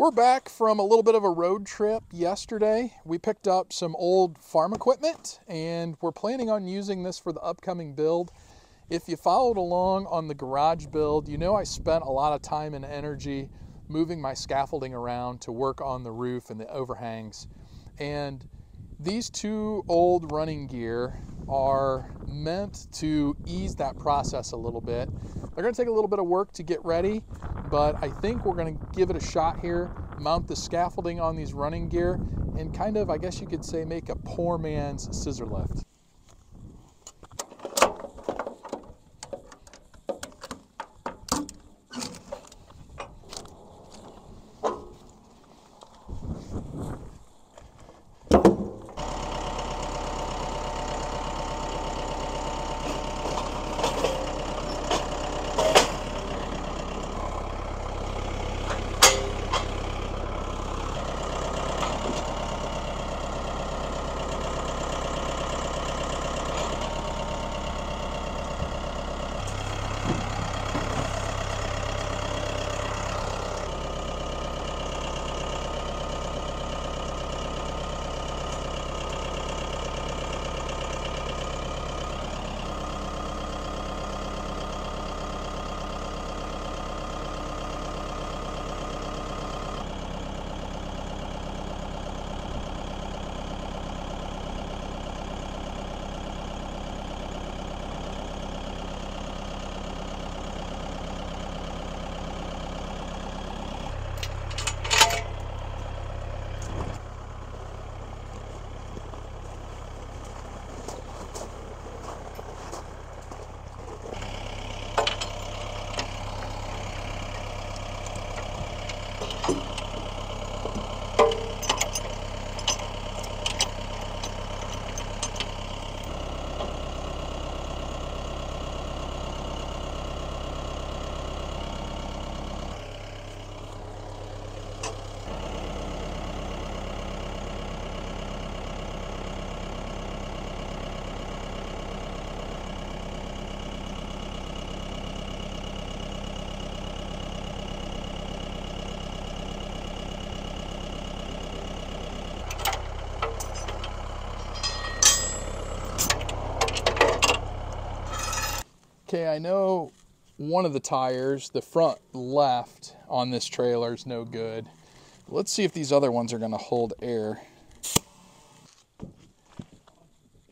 We're back from a little bit of a road trip yesterday. We picked up some old farm equipment and we're planning on using this for the upcoming build. If you followed along on the garage build, you know I spent a lot of time and energy moving my scaffolding around to work on the roof and the overhangs. And these two old running gear are meant to ease that process a little bit. They're going to take a little bit of work to get ready, but I think we're going to give it a shot here, mount the scaffolding on these running gear, and kind of, I guess you could say, make a poor man's scissor lift. Okay, I know one of the tires, the front left on this trailer is no good. Let's see if these other ones are going to hold air.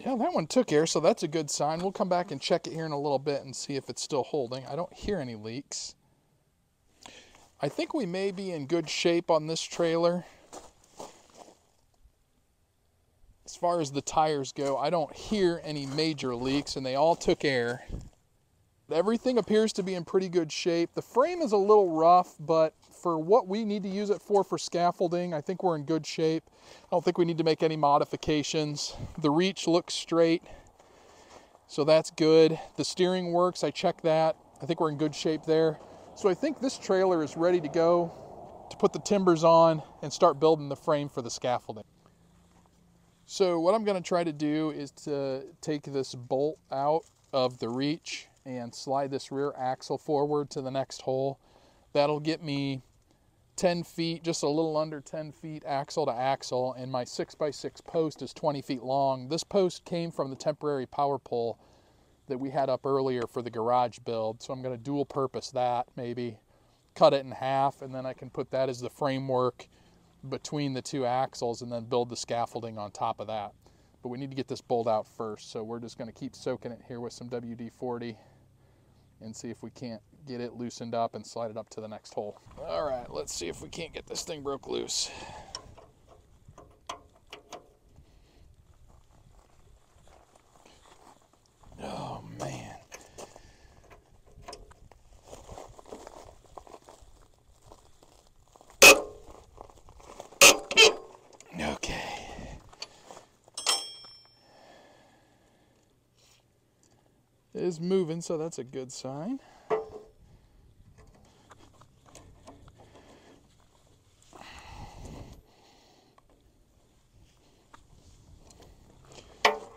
Yeah, that one took air, so that's a good sign. We'll come back and check it here in a little bit and see if it's still holding. I don't hear any leaks. I think we may be in good shape on this trailer. As far as the tires go, I don't hear any major leaks, and they all took air. Everything appears to be in pretty good shape. The frame is a little rough, but for what we need to use it for, for scaffolding, I think we're in good shape. I don't think we need to make any modifications. The reach looks straight, so that's good. The steering works, I checked that. I think we're in good shape there. So I think this trailer is ready to go to put the timbers on and start building the frame for the scaffolding. So what I'm gonna try to do is to take this bolt out of the reach and slide this rear axle forward to the next hole. That'll get me 10 feet, just a little under 10 feet axle to axle, and my 6x6 post is 20 feet long. This post came from the temporary power pole that we had up earlier for the garage build, so I'm going to dual purpose that, maybe cut it in half, and then I can put that as the framework between the two axles and then build the scaffolding on top of that. But we need to get this bolt out first, so we're just going to keep soaking it here with some WD-40 and see if we can't get it loosened up and slide it up to the next hole. All right, let's see if we can't get this thing broke loose. Is moving, so that's a good sign.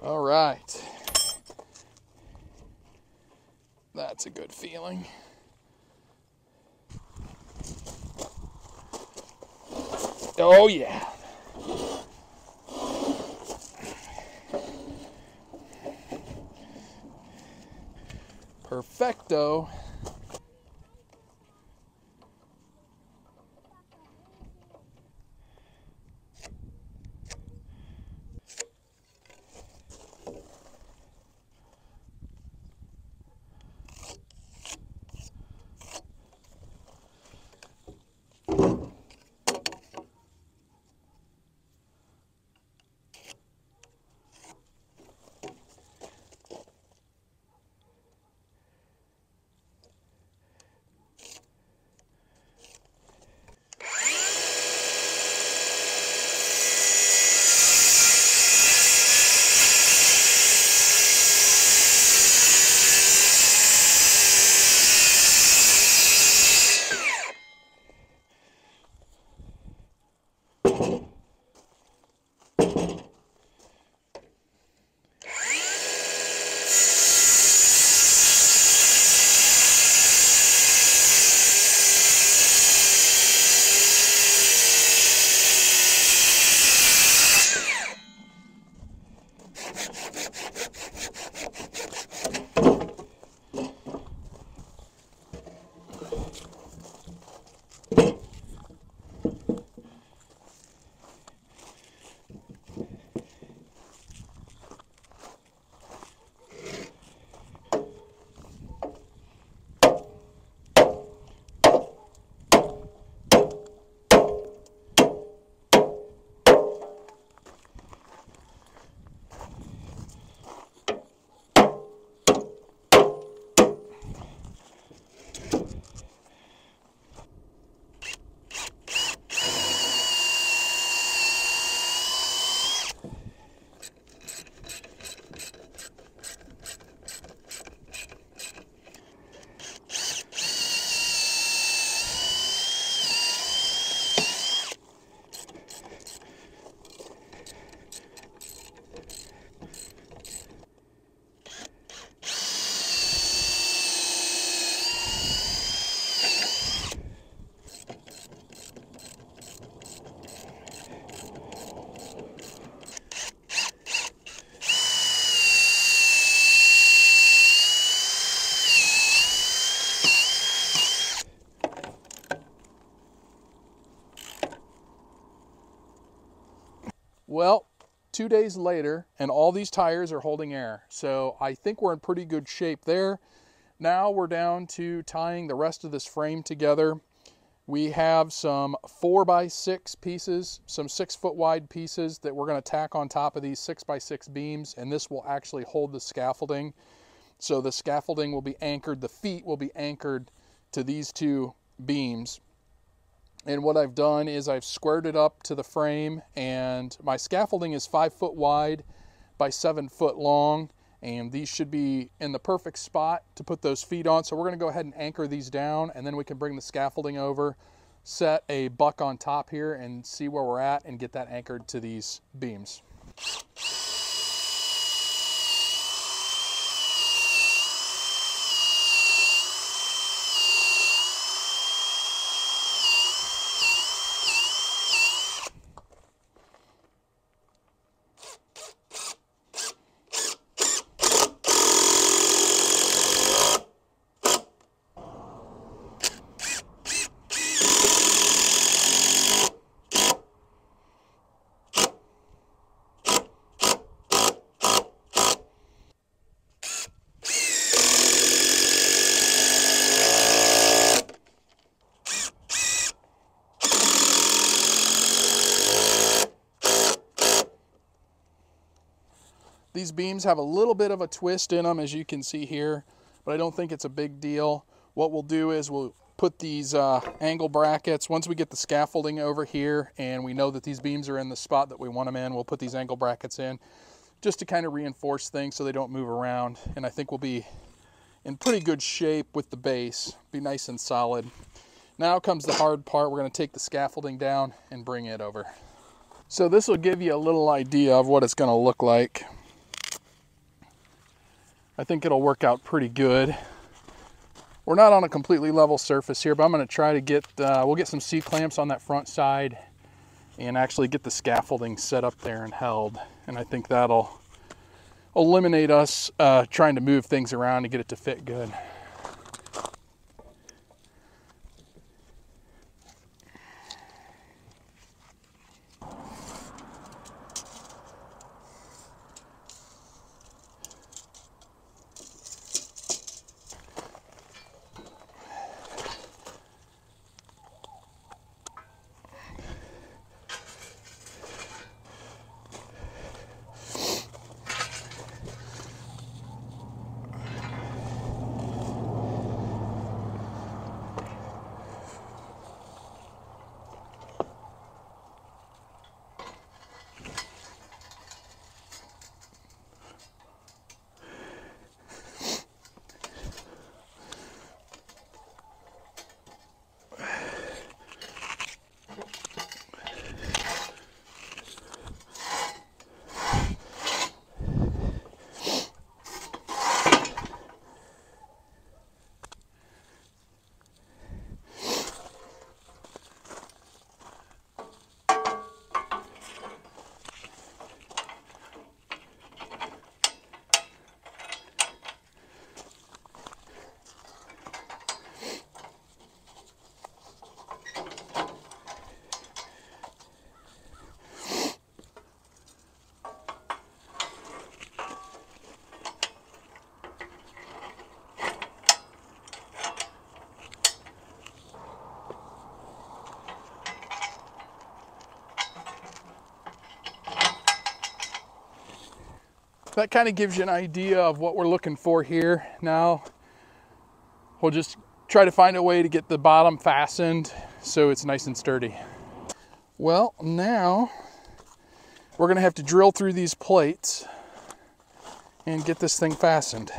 All right. That's a good feeling. Oh yeah. Perfecto. Two days later, and all these tires are holding air. So I think we're in pretty good shape there. Now we're down to tying the rest of this frame together. We have some four by six pieces, some six foot wide pieces that we're gonna tack on top of these six by six beams, and this will actually hold the scaffolding. So the scaffolding will be anchored, the feet will be anchored to these two beams. And what I've done is I've squared it up to the frame and my scaffolding is five foot wide by seven foot long. And these should be in the perfect spot to put those feet on. So we're gonna go ahead and anchor these down and then we can bring the scaffolding over, set a buck on top here and see where we're at and get that anchored to these beams. These beams have a little bit of a twist in them as you can see here, but I don't think it's a big deal. What we'll do is we'll put these uh, angle brackets, once we get the scaffolding over here and we know that these beams are in the spot that we want them in, we'll put these angle brackets in just to kind of reinforce things so they don't move around. And I think we'll be in pretty good shape with the base, be nice and solid. Now comes the hard part. We're gonna take the scaffolding down and bring it over. So this will give you a little idea of what it's gonna look like. I think it'll work out pretty good. We're not on a completely level surface here, but I'm gonna try to get, uh, we'll get some C-clamps on that front side and actually get the scaffolding set up there and held. And I think that'll eliminate us uh, trying to move things around to get it to fit good. That kind of gives you an idea of what we're looking for here. Now, we'll just try to find a way to get the bottom fastened so it's nice and sturdy. Well, now we're gonna have to drill through these plates and get this thing fastened.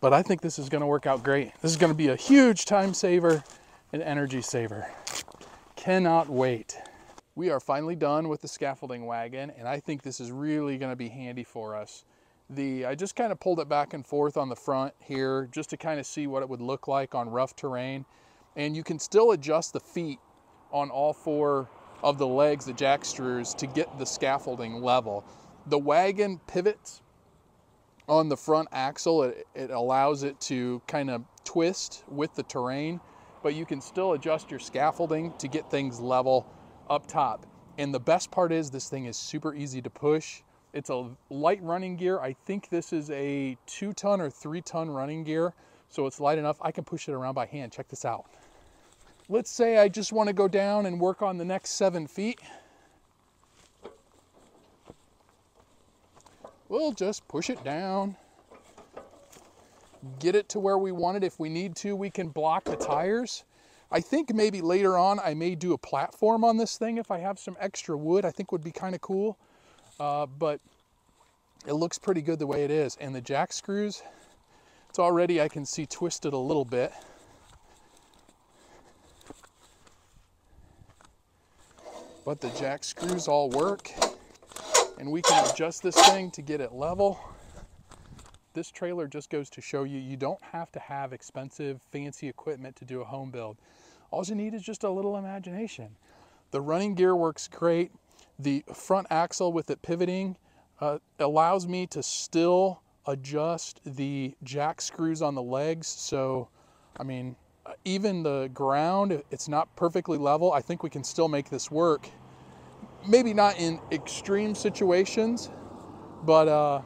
But I think this is gonna work out great. This is gonna be a huge time saver and energy saver. Cannot wait we are finally done with the scaffolding wagon and I think this is really going to be handy for us. The I just kind of pulled it back and forth on the front here just to kind of see what it would look like on rough terrain and you can still adjust the feet on all four of the legs, the jack screws to get the scaffolding level. The wagon pivots on the front axle, it, it allows it to kind of twist with the terrain, but you can still adjust your scaffolding to get things level up top. And the best part is this thing is super easy to push. It's a light running gear. I think this is a two ton or three ton running gear. So it's light enough. I can push it around by hand. Check this out. Let's say I just want to go down and work on the next seven feet. We'll just push it down. Get it to where we want it. If we need to, we can block the tires. I think maybe later on I may do a platform on this thing if I have some extra wood. I think would be kind of cool. Uh, but it looks pretty good the way it is. And the jack screws, it's already, I can see twisted a little bit. But the jack screws all work. And we can adjust this thing to get it level. This trailer just goes to show you, you don't have to have expensive, fancy equipment to do a home build. All you need is just a little imagination. The running gear works great. The front axle with it pivoting uh, allows me to still adjust the jack screws on the legs. So, I mean, even the ground, it's not perfectly level. I think we can still make this work. Maybe not in extreme situations, but uh,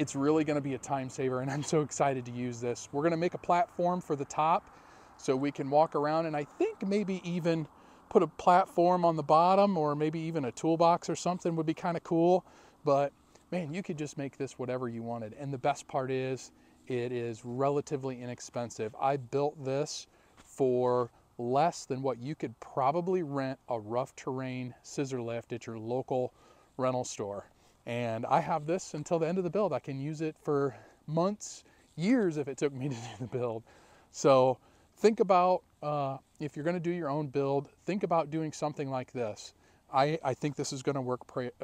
it's really gonna be a time saver and I'm so excited to use this. We're gonna make a platform for the top so we can walk around and I think maybe even put a platform on the bottom or maybe even a toolbox or something would be kind of cool. But man, you could just make this whatever you wanted. And the best part is it is relatively inexpensive. I built this for less than what you could probably rent a rough terrain scissor lift at your local rental store. And I have this until the end of the build. I can use it for months, years if it took me to do the build. So think about uh, if you're going to do your own build, think about doing something like this. I, I think this is going to work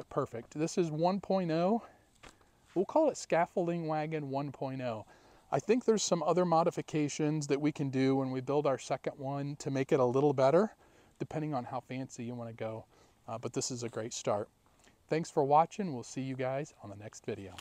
perfect. This is 1.0. We'll call it Scaffolding Wagon 1.0. I think there's some other modifications that we can do when we build our second one to make it a little better. depending on how fancy you want to go. Uh, but this is a great start. Thanks for watching. We'll see you guys on the next video.